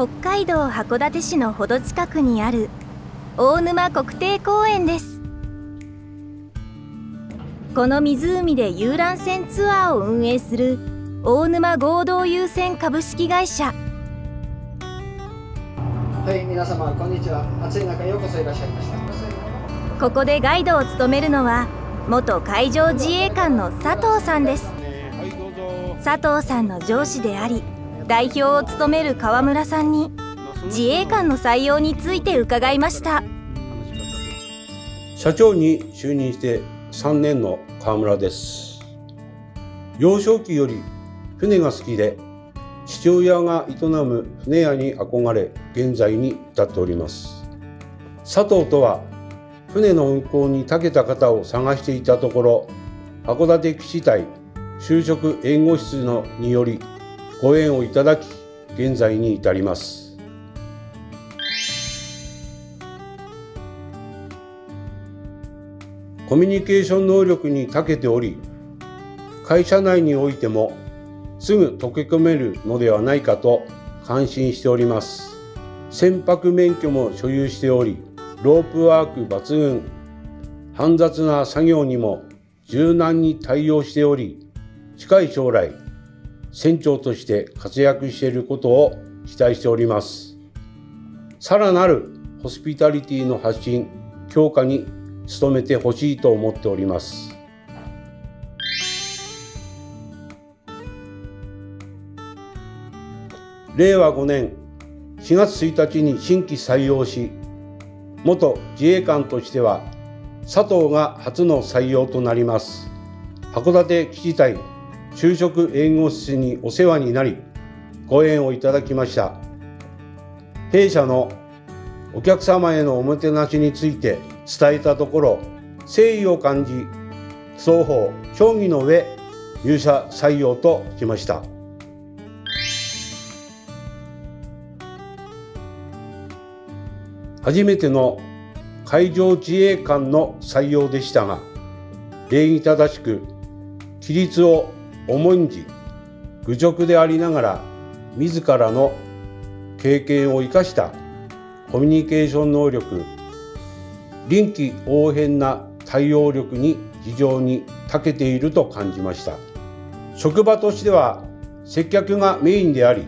北海道函館市のほど近くにある大沼国定公園です。この湖で遊覧船ツアーを運営する大沼合同遊船株式会社。はい皆様こんにちは。暑い中ようこそいらっしゃいました。ここでガイドを務めるのは元海上自衛官の佐藤さんです。佐藤さんの上司であり代表を務める川村さんに自衛官の採用について伺いました。社長に就任して3年の川村です。幼少期より船が好きで父親が営む船屋に憧れ現在に至っております。佐藤とは船の運航に長けた方を探していたところ函館基地隊就職援護室のによりご縁をいただき現在に至ります。コミュニケーション能力に長けており会社内においてもすぐ溶け込めるのではないかと感心しております。船舶免許も所有しておりロープワーク抜群。煩雑な作業にも柔軟に対応しており近い将来船長として活躍していることを期待しております。さらなるホスピタリティの発信強化に努めてほしいと思っております。令和5年4月1日に新規採用し元自衛官としては佐藤が初の採用となります。函館基地隊就職援護室にお世話になりご縁をいただきました。弊社のお客様へのおもてなしについて伝えたところ誠意を感じ双方協議の上入社採用としました。初めての海上自衛官の採用でしたが礼儀正しく規律を重んじ愚直でありながら自らの経験を生かしたコミュニケーション能力臨機応変な対応力に非常に長けていると感じました。職場としては接客がメインであり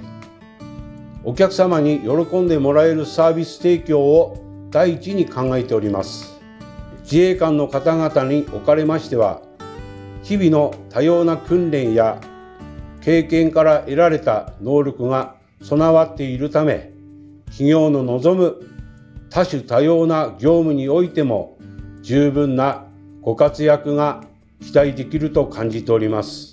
お客様に喜んでもらえるサービス提供を第一に考えております。自衛官の方々におかれましては日々の多様な訓練や経験から得られた能力が備わっているため企業の望む多種多様な業務においても十分なご活躍が期待できると感じております。